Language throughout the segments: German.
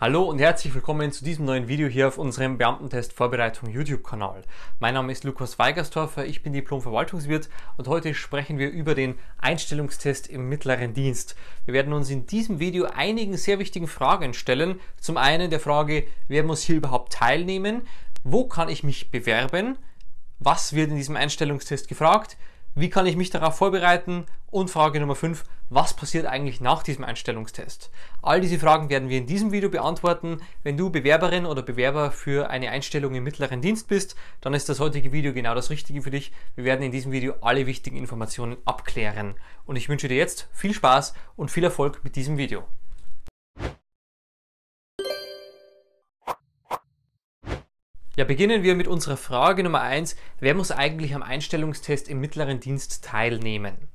Hallo und herzlich willkommen zu diesem neuen Video hier auf unserem Beamtentest Vorbereitung YouTube-Kanal. Mein Name ist Lukas Weigerstorfer, ich bin Diplom-Verwaltungswirt und heute sprechen wir über den Einstellungstest im mittleren Dienst. Wir werden uns in diesem Video einigen sehr wichtigen Fragen stellen. Zum einen der Frage, wer muss hier überhaupt teilnehmen? Wo kann ich mich bewerben? Was wird in diesem Einstellungstest gefragt? Wie kann ich mich darauf vorbereiten? Und Frage Nummer 5, was passiert eigentlich nach diesem Einstellungstest? All diese Fragen werden wir in diesem Video beantworten. Wenn du Bewerberin oder Bewerber für eine Einstellung im mittleren Dienst bist, dann ist das heutige Video genau das Richtige für dich. Wir werden in diesem Video alle wichtigen Informationen abklären. Und ich wünsche dir jetzt viel Spaß und viel Erfolg mit diesem Video. Ja, beginnen wir mit unserer Frage Nummer 1. Wer muss eigentlich am Einstellungstest im mittleren Dienst teilnehmen?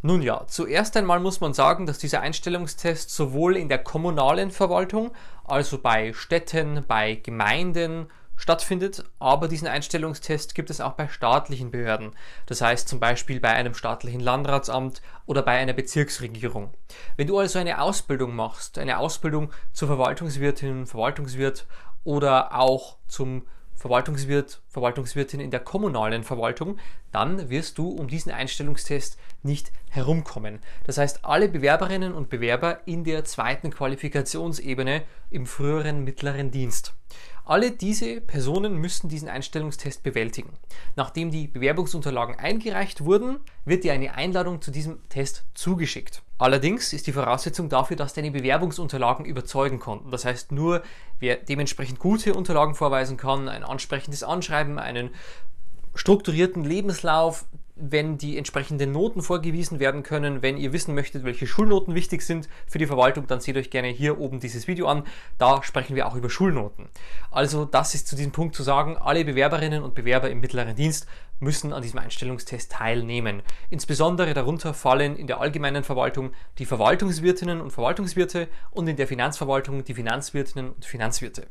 Nun ja, zuerst einmal muss man sagen, dass dieser Einstellungstest sowohl in der kommunalen Verwaltung, also bei Städten, bei Gemeinden stattfindet, aber diesen Einstellungstest gibt es auch bei staatlichen Behörden. Das heißt zum Beispiel bei einem staatlichen Landratsamt oder bei einer Bezirksregierung. Wenn du also eine Ausbildung machst, eine Ausbildung zur Verwaltungswirtin, Verwaltungswirt oder auch zum Verwaltungswirt, Verwaltungswirtin in der kommunalen Verwaltung, dann wirst du um diesen Einstellungstest nicht herumkommen. Das heißt, alle Bewerberinnen und Bewerber in der zweiten Qualifikationsebene im früheren mittleren Dienst. Alle diese Personen müssen diesen Einstellungstest bewältigen. Nachdem die Bewerbungsunterlagen eingereicht wurden, wird dir eine Einladung zu diesem Test zugeschickt. Allerdings ist die Voraussetzung dafür, dass deine Bewerbungsunterlagen überzeugen konnten. Das heißt, nur wer dementsprechend gute Unterlagen vorweisen kann, ein ansprechendes Anschreiben, einen strukturierten Lebenslauf, wenn die entsprechenden Noten vorgewiesen werden können. Wenn ihr wissen möchtet, welche Schulnoten wichtig sind für die Verwaltung, dann seht euch gerne hier oben dieses Video an. Da sprechen wir auch über Schulnoten. Also das ist zu diesem Punkt zu sagen, alle Bewerberinnen und Bewerber im mittleren Dienst müssen an diesem Einstellungstest teilnehmen. Insbesondere darunter fallen in der allgemeinen Verwaltung die Verwaltungswirtinnen und Verwaltungswirte und in der Finanzverwaltung die Finanzwirtinnen und Finanzwirte.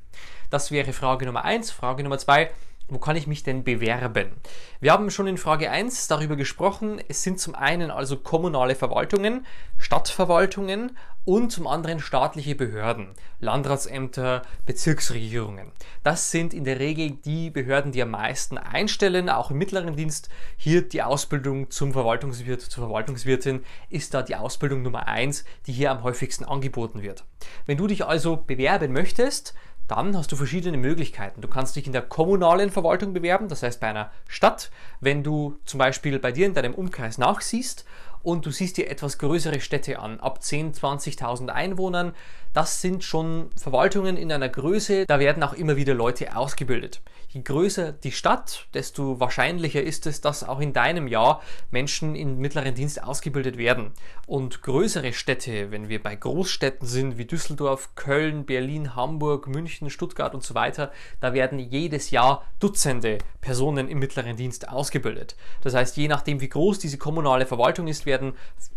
Das wäre Frage Nummer eins. Frage Nummer zwei wo kann ich mich denn bewerben? Wir haben schon in Frage 1 darüber gesprochen. Es sind zum einen also kommunale Verwaltungen, Stadtverwaltungen und zum anderen staatliche Behörden, Landratsämter, Bezirksregierungen. Das sind in der Regel die Behörden, die am meisten einstellen, auch im mittleren Dienst. Hier die Ausbildung zum Verwaltungswirt, zur Verwaltungswirtin ist da die Ausbildung Nummer 1, die hier am häufigsten angeboten wird. Wenn du dich also bewerben möchtest, dann hast du verschiedene Möglichkeiten. Du kannst dich in der kommunalen Verwaltung bewerben, das heißt bei einer Stadt. Wenn du zum Beispiel bei dir in deinem Umkreis nachsiehst und du siehst dir etwas größere Städte an, ab 10, 20.000 Einwohnern, das sind schon Verwaltungen in einer Größe, da werden auch immer wieder Leute ausgebildet. Je größer die Stadt, desto wahrscheinlicher ist es, dass auch in deinem Jahr Menschen im mittleren Dienst ausgebildet werden. Und größere Städte, wenn wir bei Großstädten sind wie Düsseldorf, Köln, Berlin, Hamburg, München, Stuttgart und so weiter, da werden jedes Jahr Dutzende Personen im mittleren Dienst ausgebildet. Das heißt, je nachdem, wie groß diese kommunale Verwaltung ist, werden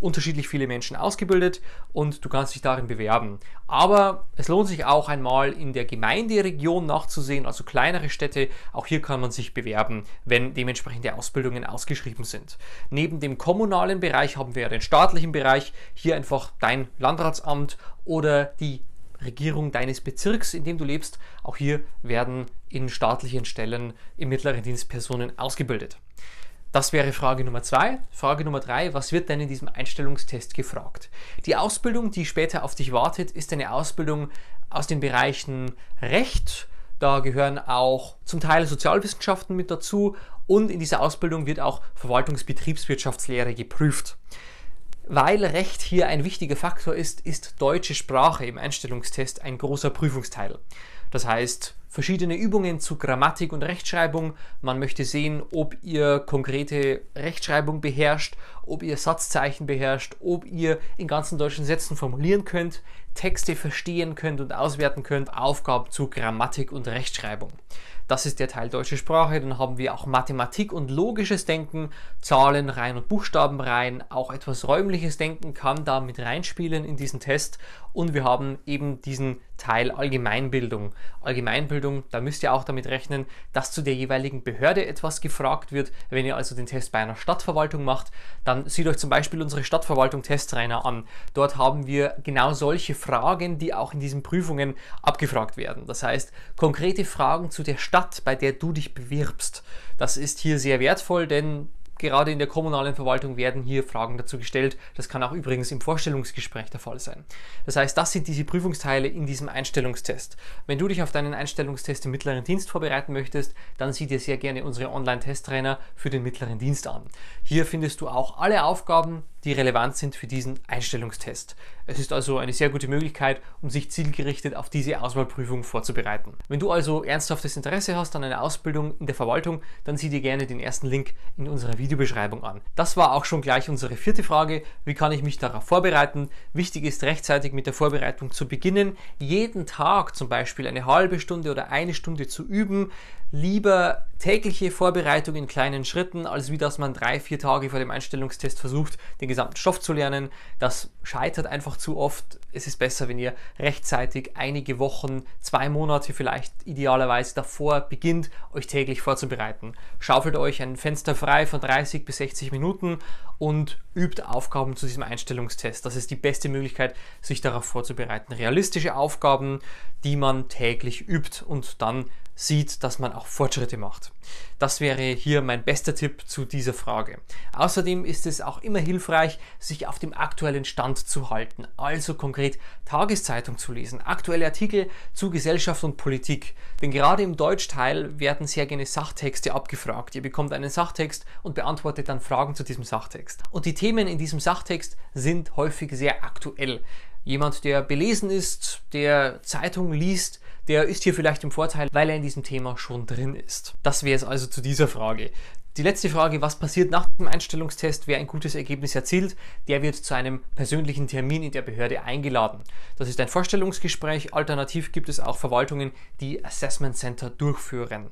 unterschiedlich viele Menschen ausgebildet und du kannst dich darin bewerben. Aber es lohnt sich auch einmal in der Gemeinderegion nachzusehen, also kleinere Städte. Auch hier kann man sich bewerben, wenn dementsprechende Ausbildungen ausgeschrieben sind. Neben dem kommunalen Bereich haben wir den staatlichen Bereich. Hier einfach dein Landratsamt oder die Regierung deines Bezirks, in dem du lebst. Auch hier werden in staatlichen Stellen im mittleren Dienst Personen ausgebildet. Das wäre Frage Nummer zwei. Frage Nummer drei, was wird denn in diesem Einstellungstest gefragt? Die Ausbildung, die später auf dich wartet, ist eine Ausbildung aus den Bereichen Recht, da gehören auch zum Teil Sozialwissenschaften mit dazu und in dieser Ausbildung wird auch Verwaltungsbetriebswirtschaftslehre geprüft. Weil Recht hier ein wichtiger Faktor ist, ist deutsche Sprache im Einstellungstest ein großer Prüfungsteil. Das heißt, verschiedene Übungen zu Grammatik und Rechtschreibung. Man möchte sehen, ob ihr konkrete Rechtschreibung beherrscht, ob ihr Satzzeichen beherrscht, ob ihr in ganzen deutschen Sätzen formulieren könnt, Texte verstehen könnt und auswerten könnt, Aufgaben zu Grammatik und Rechtschreibung. Das ist der Teil deutsche Sprache. Dann haben wir auch Mathematik und logisches Denken, Zahlen rein und Buchstaben rein. Auch etwas räumliches Denken kann da mit reinspielen in diesen Test. Und wir haben eben diesen Teil Allgemeinbildung. Allgemeinbildung, da müsst ihr auch damit rechnen, dass zu der jeweiligen Behörde etwas gefragt wird. Wenn ihr also den Test bei einer Stadtverwaltung macht, dann sieht euch zum Beispiel unsere Stadtverwaltung Testtrainer an. Dort haben wir genau solche Fragen, die auch in diesen Prüfungen abgefragt werden. Das heißt, konkrete Fragen zu der Stadt, bei der du dich bewirbst. Das ist hier sehr wertvoll, denn Gerade in der kommunalen Verwaltung werden hier Fragen dazu gestellt. Das kann auch übrigens im Vorstellungsgespräch der Fall sein. Das heißt, das sind diese Prüfungsteile in diesem Einstellungstest. Wenn du dich auf deinen Einstellungstest im mittleren Dienst vorbereiten möchtest, dann sieh dir sehr gerne unsere Online-Testtrainer für den mittleren Dienst an. Hier findest du auch alle Aufgaben, die relevant sind für diesen Einstellungstest. Es ist also eine sehr gute Möglichkeit, um sich zielgerichtet auf diese Auswahlprüfung vorzubereiten. Wenn du also ernsthaftes Interesse hast an einer Ausbildung in der Verwaltung, dann sieh dir gerne den ersten Link in unserer Videobeschreibung an. Das war auch schon gleich unsere vierte Frage. Wie kann ich mich darauf vorbereiten? Wichtig ist rechtzeitig mit der Vorbereitung zu beginnen. Jeden Tag zum Beispiel eine halbe Stunde oder eine Stunde zu üben. Lieber tägliche Vorbereitung in kleinen Schritten, als wie dass man drei, vier Tage vor dem Einstellungstest versucht, den gesamten Stoff zu lernen. Das scheitert einfach zu oft. Es ist besser, wenn ihr rechtzeitig einige Wochen, zwei Monate vielleicht idealerweise davor beginnt, euch täglich vorzubereiten. Schaufelt euch ein Fenster frei von 30 bis 60 Minuten und übt Aufgaben zu diesem Einstellungstest. Das ist die beste Möglichkeit, sich darauf vorzubereiten. Realistische Aufgaben, die man täglich übt und dann sieht, dass man auch Fortschritte macht. Das wäre hier mein bester Tipp zu dieser Frage. Außerdem ist es auch immer hilfreich, sich auf dem aktuellen Stand zu halten, also konkret Tageszeitung zu lesen, aktuelle Artikel zu Gesellschaft und Politik. Denn gerade im Deutschteil werden sehr gerne Sachtexte abgefragt. Ihr bekommt einen Sachtext und beantwortet dann Fragen zu diesem Sachtext. Und die Themen in diesem Sachtext sind häufig sehr aktuell. Jemand, der belesen ist, der Zeitung liest, der ist hier vielleicht im Vorteil, weil er in diesem Thema schon drin ist. Das wäre es also zu dieser Frage. Die letzte Frage, was passiert nach dem Einstellungstest, wer ein gutes Ergebnis erzielt, der wird zu einem persönlichen Termin in der Behörde eingeladen. Das ist ein Vorstellungsgespräch, alternativ gibt es auch Verwaltungen, die Assessment Center durchführen.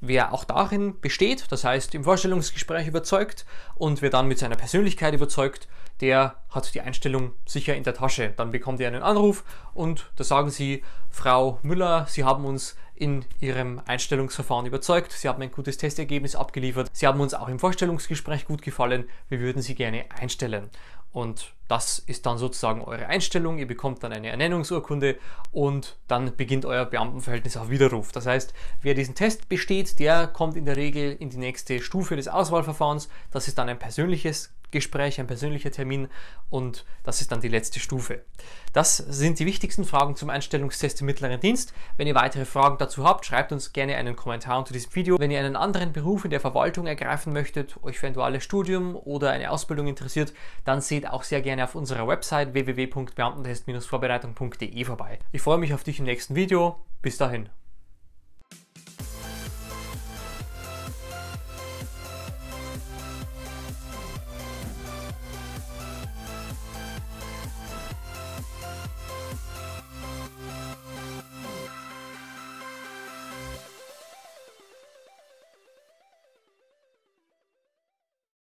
Wer auch darin besteht, das heißt im Vorstellungsgespräch überzeugt und wer dann mit seiner Persönlichkeit überzeugt, der hat die Einstellung sicher in der Tasche. Dann bekommt er einen Anruf und da sagen sie, Frau Müller, Sie haben uns in Ihrem Einstellungsverfahren überzeugt, Sie haben ein gutes Testergebnis abgeliefert, Sie haben uns auch im Vorstellungsgespräch gut gefallen, wir würden Sie gerne einstellen. Und das ist dann sozusagen eure Einstellung. Ihr bekommt dann eine Ernennungsurkunde und dann beginnt euer Beamtenverhältnis auf Widerruf. Das heißt, wer diesen Test besteht, der kommt in der Regel in die nächste Stufe des Auswahlverfahrens. Das ist dann ein persönliches Gespräch, ein persönlicher Termin und das ist dann die letzte Stufe. Das sind die wichtigsten Fragen zum Einstellungstest im mittleren Dienst. Wenn ihr weitere Fragen dazu habt, schreibt uns gerne einen Kommentar unter diesem Video. Wenn ihr einen anderen Beruf in der Verwaltung ergreifen möchtet, euch für ein duales Studium oder eine Ausbildung interessiert, dann seht auch sehr gerne auf unserer Website www.beamtentest-vorbereitung.de vorbei. Ich freue mich auf dich im nächsten Video. Bis dahin.